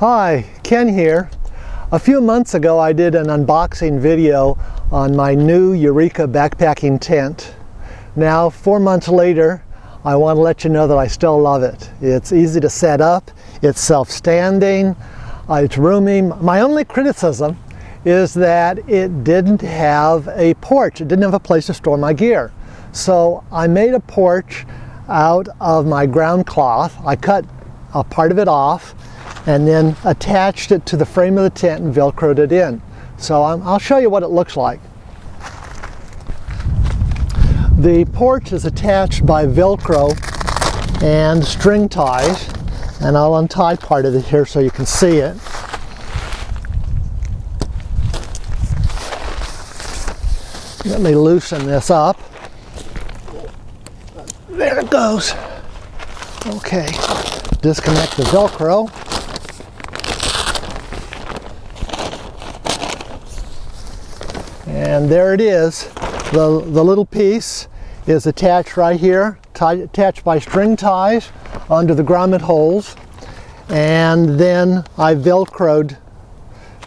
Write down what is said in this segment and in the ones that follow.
Hi, Ken here. A few months ago I did an unboxing video on my new Eureka backpacking tent. Now, four months later, I want to let you know that I still love it. It's easy to set up, it's self-standing, uh, it's roomy. My only criticism is that it didn't have a porch. It didn't have a place to store my gear. So I made a porch out of my ground cloth. I cut a part of it off and then attached it to the frame of the tent and velcroed it in. So i will show you what it looks like. The porch is attached by velcro and string ties and I'll untie part of it here so you can see it. Let me loosen this up. There it goes. Okay, disconnect the Velcro. And there it is. The, the little piece is attached right here, attached by string ties onto the grommet holes. And then I Velcroed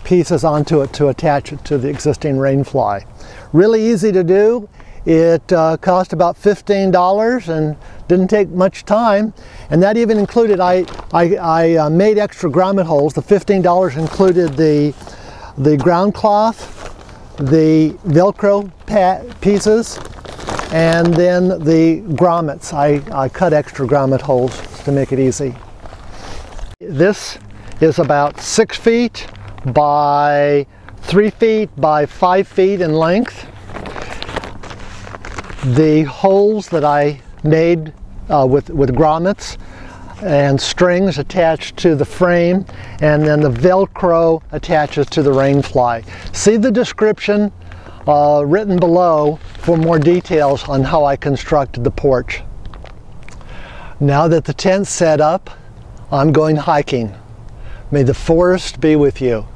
pieces onto it to attach it to the existing rainfly. Really easy to do. It uh, cost about $15 and didn't take much time. And that even included, I, I, I uh, made extra grommet holes. The $15 included the, the ground cloth, the Velcro pat pieces, and then the grommets. I, I cut extra grommet holes to make it easy. This is about six feet by three feet by five feet in length. The holes that I made uh, with, with grommets and strings attached to the frame and then the velcro attaches to the rainfly. See the description uh, written below for more details on how I constructed the porch. Now that the tent's set up, I'm going hiking. May the forest be with you.